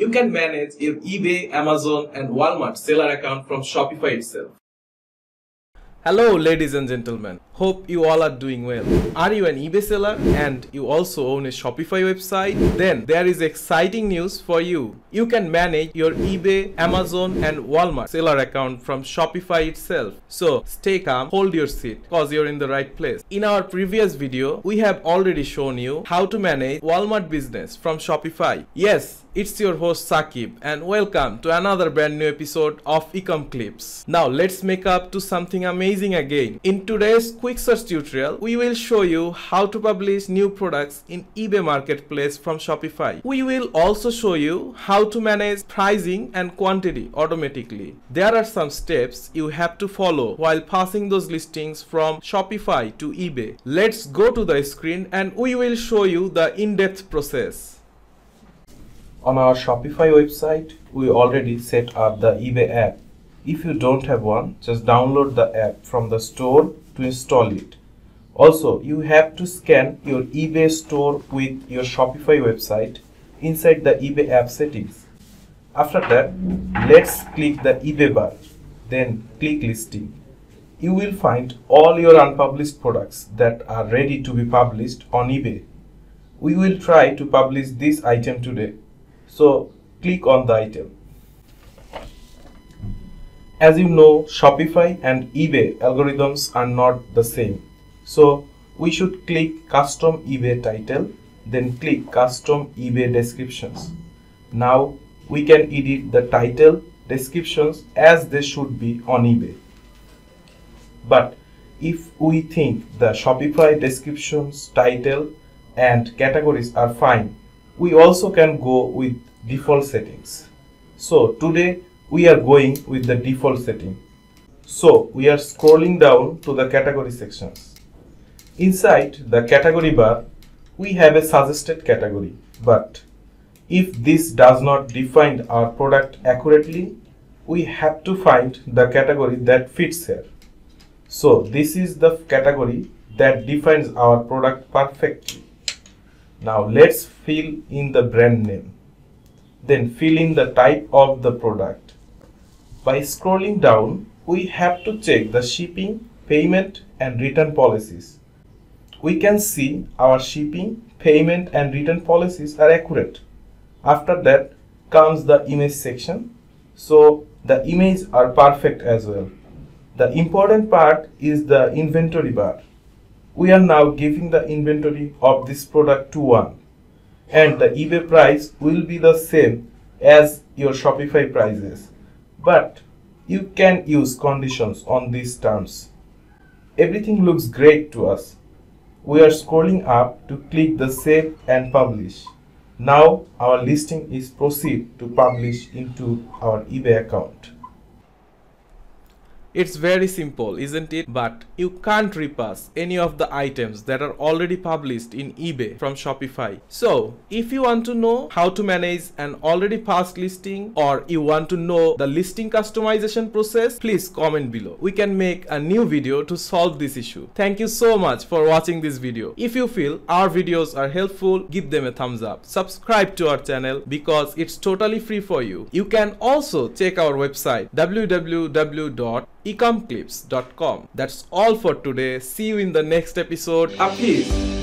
you can manage your eBay, Amazon, and Walmart seller account from Shopify itself. Hello ladies and gentlemen, hope you all are doing well. Are you an eBay seller and you also own a Shopify website? Then there is exciting news for you. You can manage your eBay, Amazon and Walmart seller account from Shopify itself. So stay calm, hold your seat cause you're in the right place. In our previous video, we have already shown you how to manage Walmart business from Shopify. Yes, it's your host Sakib and welcome to another brand new episode of Ecom Clips. Now let's make up to something amazing again. In today's quick search tutorial, we will show you how to publish new products in eBay marketplace from Shopify. We will also show you how to manage pricing and quantity automatically. There are some steps you have to follow while passing those listings from Shopify to eBay. Let's go to the screen and we will show you the in-depth process. On our Shopify website, we already set up the eBay app. If you don't have one, just download the app from the store to install it. Also, you have to scan your eBay store with your Shopify website inside the eBay app settings. After that, let's click the eBay bar, then click listing. You will find all your unpublished products that are ready to be published on eBay. We will try to publish this item today so click on the item. As you know, Shopify and eBay algorithms are not the same. So we should click custom eBay title, then click custom eBay descriptions. Now we can edit the title descriptions as they should be on eBay. But if we think the Shopify descriptions, title and categories are fine, we also can go with default settings. So today we are going with the default setting. So we are scrolling down to the category sections. Inside the category bar, we have a suggested category, but if this does not define our product accurately, we have to find the category that fits here. So this is the category that defines our product perfectly. Now let's fill in the brand name. Then fill in the type of the product. By scrolling down, we have to check the shipping, payment and return policies. We can see our shipping, payment and return policies are accurate. After that comes the image section. So the images are perfect as well. The important part is the inventory bar we are now giving the inventory of this product to one and the eBay price will be the same as your Shopify prices but you can use conditions on these terms. Everything looks great to us. We are scrolling up to click the save and publish. Now our listing is proceed to publish into our eBay account. It's very simple, isn't it? But you can't repass any of the items that are already published in eBay from Shopify. So, if you want to know how to manage an already passed listing or you want to know the listing customization process, please comment below. We can make a new video to solve this issue. Thank you so much for watching this video. If you feel our videos are helpful, give them a thumbs up. Subscribe to our channel because it's totally free for you. You can also check our website www ecomclips.com. That's all for today. See you in the next episode. A peace.